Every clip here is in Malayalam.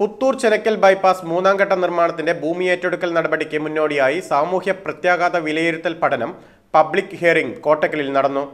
പുത്തൂർ ചെനക്കൽ ബൈപ്പാസ് മൂന്നാം ഘട്ട നിർമ്മാണത്തിന്റെ ഭൂമി ഏറ്റെടുക്കൽ നടപടിക്ക് മുന്നോടിയായി സാമൂഹ്യ പ്രത്യാഘാത വിലയിരുത്തൽ പഠനം പബ്ലിക് ഹിയറിംഗ് കോട്ടക്കലിൽ നടന്നു.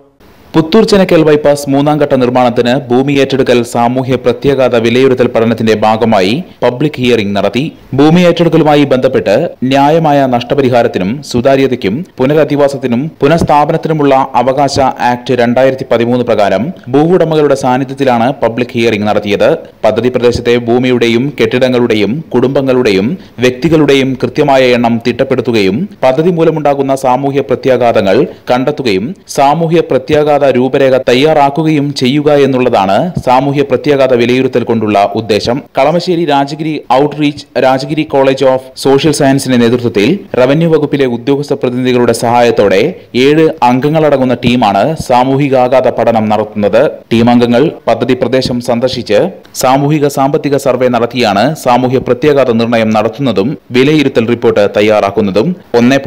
പുത്തൂർ ചെനക്കൽ ബൈപ്പാസ് മൂന്നാം ഘട്ട നിർമ്മാണത്തിന് ഭൂമി ഏറ്റെടുക്കൽ സാമൂഹ്യ പ്രത്യേകത വിലയിരുത്തൽ പഠനത്തിന്റെ ഭാഗമായി പബ്ലിക് ഹിയറിംഗ് നടത്തി. ഭൂമി ഏറ്റെടുക്കലുമായി ബന്ധപ്പെട്ട് ന്യായമായ നഷ്ടപരിഹാരത്തിനും സുതാര്യതയ്ക്കും പുനരധിവാസത്തിനും പുനഃസ്ഥാപനത്തിനുമുള്ള അവകാശ ആക്ട് രണ്ടായിരത്തി പതിമൂന്ന് പ്രകാരം ഭൂവുടമകളുടെ സാന്നിധ്യത്തിലാണ് പബ്ലിക് ഹിയറിംഗ് നടത്തിയത്. പദ്ധതി പ്രദേശത്തെ ഭൂമിയുടെയും കെട്ടിടങ്ങളുടെയും കുടുംബങ്ങളുടെയും വ്യക്തികളുടെയും കൃത്യമായ എണ്ണം തിട്ടപ്പെടുത്തുകയും പദ്ധതി മൂലമുണ്ടാകുന്ന സാമൂഹ്യ പ്രത്യാഘാതങ്ങൾ കണ്ടെത്തുകയും സാമൂഹ്യ പ്രത്യാഘാത രൂപരേഖ തയ്യാറാക്കുകയും ചെയ്യുക എന്നുള്ളതാണ് സാമൂഹ്യ പ്രത്യാഘാത വിലയിരുത്തൽ കൊണ്ടുള്ള ഉദ്ദേശം. Kalamassery Rajagiri outreach Rajagiri college of social സയൻസിന്റെ നേതൃത്വത്തിൽ റവന്യൂ വകുപ്പിലെ ഉദ്യോഗസ്ഥ പ്രതിനിധികളുടെ സഹായത്തോടെ ഏഴ് അംഗങ്ങളടങ്ങുന്ന ടീമാണ് സാമൂഹികാഘാത പഠനം നടത്തുന്നത്. ടീം അംഗങ്ങൾ പദ്ധതി പ്രദേശം സന്ദർശിച്ച് സാമൂഹിക സാമ്പത്തിക സർവേ നടത്തിയാണ് സാമൂഹ്യ പ്രത്യാഘാത നിർണയം നടത്തുന്നതും വിലയിരുത്തൽ റിപ്പോർട്ട് തയ്യാറാക്കുന്നതും. ഒന്ന്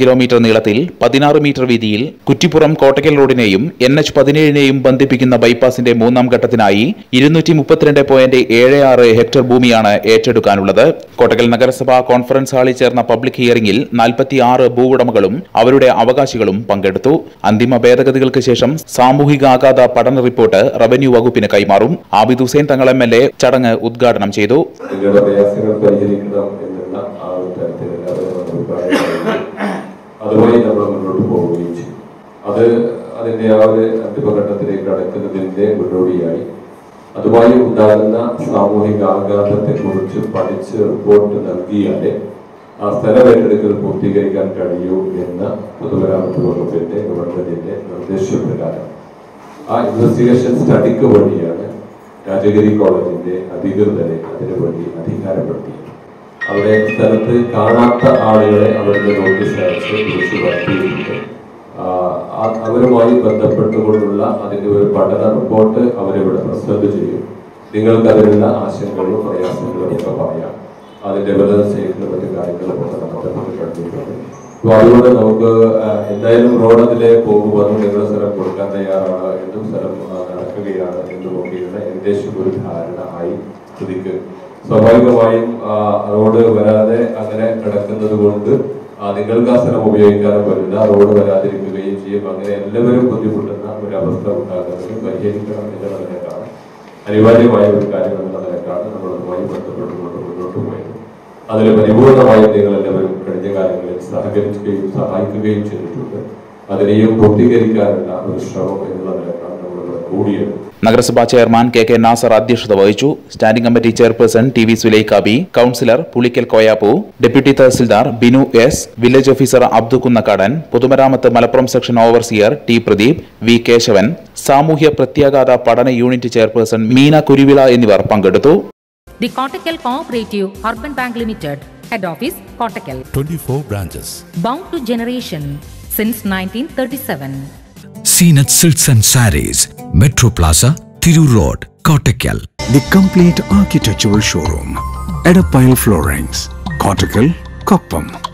കിലോമീറ്റർ നീളത്തിൽ പതിനാറ് മീറ്റർ വീതിയിൽ കുറ്റിപ്പുറം കോട്ടക്കൽ റോഡിനെയും എൻ എച്ച് പതിനേഴിനെയും ബന്ധിപ്പിക്കുന്ന ബൈപ്പാസിന്റെ മൂന്നാം ഘട്ടത്തിനായി ഇരുന്നൂറ്റി മുപ്പത്തിരണ്ട് പോയിന്റ് ഏഴ് ആറ് ഹെക്ടർ ഭൂമിയാണ് ഏറ്റെടുക്കാനുള്ളത്. കോട്ടക്കൽ നഗരസഭാ കോൺഫറൻസ് ഹാളിൽ ചേർന്ന പബ്ലിക് ഹിയറിംഗിൽ നാൽപ്പത്തി ആറ് ഭൂവുടമകളും അവരുടെ അവകാശികളും പങ്കെടുത്തു. അന്തിമ ഭേദഗതികൾക്ക് ശേഷം സാമൂഹികാഘാത പഠന റിപ്പോർട്ട് റവന്യൂ വകുപ്പിന് കൈമാറും. Abid Hussain Thangal M L A ചടങ്ങ് ഉദ്ഘാടനം ചെയ്തു. അതുവഴി നമ്മൾ മുന്നോട്ട് പോവുകയും ചെയ്യും അത് അതിന്റെ ആ ഒരു അന്തിമഘട്ടത്തിലേക്ക് അടക്കുന്നതിന്റെ മുന്നോടിയായി. അതുമായി ഉണ്ടാകുന്ന സാമൂഹിക ആഘാതത്തെ കുറിച്ച് പഠിച്ച് റിപ്പോർട്ട് നൽകിയാലേ ആ സ്ഥലം ഏറ്റെടുക്കൽ പൂർത്തീകരിക്കാൻ കഴിയൂ എന്ന് പൊതുമരാമത്ത് വകുപ്പിന്റെ ഗവൺമെന്റിന്റെ നിർദ്ദേശപ്രകാരം. ആ ഇൻവെസ്റ്റിഗേഷൻ സ്റ്റഡിക്ക് വേണ്ടിയാണ് രാജഗിരി കോളേജിന്റെ അധികൃതരെ അതിനു വേണ്ടി അധികാരപ്പെടുത്തിയത്. അവിടെ സ്ഥലത്ത് കാണാത്ത ആളുകളെ അവരുടെ നോട്ടീസ് അയച്ച് വിളിച്ചു വരുത്തിയിട്ടുണ്ട്. അവരുമായി ബന്ധപ്പെട്ടുകൊണ്ടുള്ള അതിന്റെ ഒരു പഠന റിപ്പോർട്ട് അവരിവിടെ പ്രസന്റ് ചെയ്യും. നിങ്ങൾക്ക് അതിനുള്ള ആശങ്കകളും പ്രയാസങ്ങളും ഒക്കെ പറയാം. അതിന്റെ എവിഡൻസ് ചെയ്യുന്ന മറ്റു കാര്യങ്ങളും ഒക്കെ നമുക്ക് കണ്ടിട്ടുണ്ട് അപ്പൊ അതുകൊണ്ട് നമുക്ക് എന്തായാലും റോഡ് അതിലെ പോകുമ്പോൾ നിങ്ങൾ സ്ഥലം കൊടുക്കാൻ തയ്യാറാണ് എന്നും സ്ഥലം നടക്കുകയാണ് എന്നും ഒക്കെയുള്ള ഏകദേശം ഒരു ധാരണ ആയി സ്ഥിതിക്ക് സ്വാഭാവികമായും റോഡ് വരാതെ അങ്ങനെ കിടക്കുന്നത് കൊണ്ട് നിങ്ങൾക്ക് ആ സ്ഥലം ഉപയോഗിക്കാനും പറ്റില്ല റോഡ് വരാതിരിക്കുകയും ചെയ്യും. അങ്ങനെ എല്ലാവരും ബുദ്ധിമുട്ടുന്ന ഒരു അവസ്ഥ ഉണ്ടാകുന്നത് പരിഹരിക്കണം എന്നുള്ള നിലക്കാണ്. അനിവാര്യമായ ഒരു കാര്യം എന്നുള്ള നിലക്കാണ് നമ്മൾ അതുമായി ബന്ധപ്പെട്ടുകൊണ്ട് മുന്നോട്ട് പോയത്. അതിൽ പരിപൂർണമായും നിങ്ങൾ എല്ലാവരും കഴിഞ്ഞ കാലങ്ങളിൽ സഹകരിക്കുകയും സഹായിക്കുകയും ചെയ്തിട്ടുണ്ട്. അതിനെയും പൂർത്തീകരിക്കാനുള്ള ഒരു ശ്രമം എന്നുള്ള നിലക്കാണ് നമ്മളിവിടെ കൂടിയത്. നഗരസഭാ ചെയർമാൻ കെ കെ നാസർ അധ്യക്ഷത വഹിച്ചു standing committee chairperson T V Sulaikabi councillor Pulikkal Koyappu deputy tahsildar Binu S village officer Abdu Kunnakkadan പൊതുമരാമത്ത് Malappuram section overseer T Pradeep V Keshavan സാമൂഹ്യ പ്രത്യാഘാത പഠന യൂണിറ്റ് ചെയർപേഴ്സൺ മീന കുരുവിള എന്നിവർ പങ്കെടുത്തു The Kottakkal Cooperative Urban Bank Limited, Head Office, Kottakkal 24 branches. Bound to generation since 1937. Seenat Silks and Saris, Metro Plaza, Thiru Road, Kottakkal. The complete architectural showroom. Edapile Floorings. Cortical, Koppam.